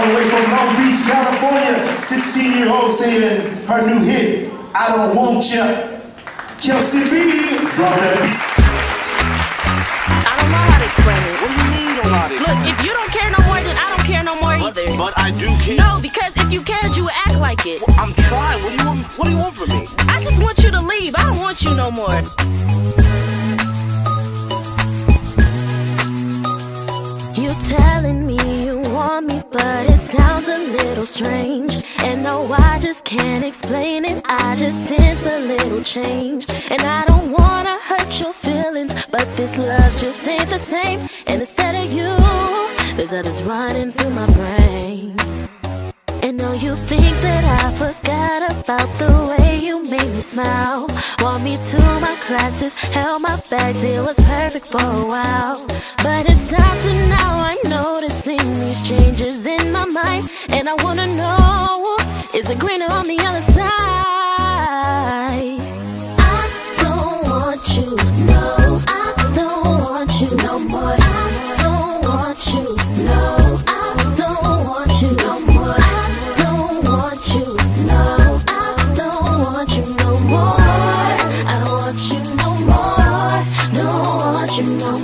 all the way from Long Beach, California. 16 year old saying her new hit, I Don't Want Ya. Kelsey B, drop that beat. I don't know how to explain it. What do you mean you don't know how to Look, if you don't care no more, then I don't care no more either. it? But I do care. No, because if you cared, you would act like it. Well, I'm trying. What do you want? What do you want from me? I just want you to leave. I don't want you no more. You telling little strange. And no, I just can't explain it. I just sense a little change. And I don't wanna hurt your feelings, but this love just ain't the same. And instead of you, there's others running through my brain. And know you think that I forgot about the way you made me smile. Want me to my classes, held my bags, it was perfect for a while. But it's after now I'm noticing these changes in my mind. And I wanna know, is it greener on the other side? I don't want you,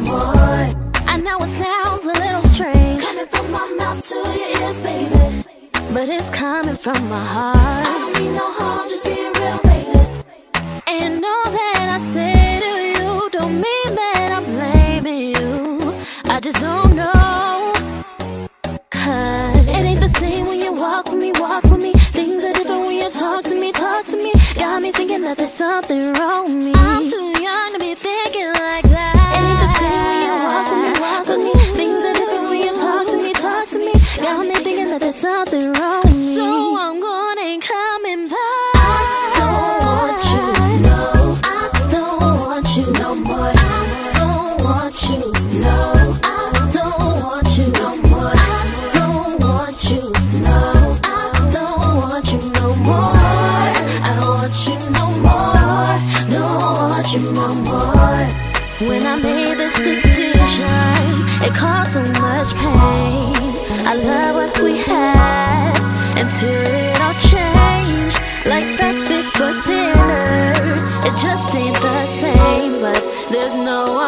more. I know it sounds a little strange coming from my mouth to your ears, baby, but it's coming from my heart. I don't mean no harm, just being real, baby. And all that I say to you don't mean that I'm blaming you. I just don't know. Cause it ain't the same when you walk with me, walk with me. Things are different when you talk to me, talk to me. Got me thinking that there's something wrong with me. I'm too young to be thinking like more. Don't no more. When I made this decision, it caused so much pain. I love what we had until it all changed. Like breakfast for dinner, it just ain't the same. But there's no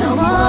no more.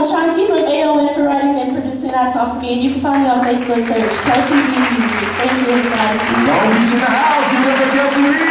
Um, Shanti from AON for writing and producing that song for me. And you can find me on Facebook, search Kelsey B Music. Thank you, everybody. Long Beach in the house. Give it up for Kelsey B.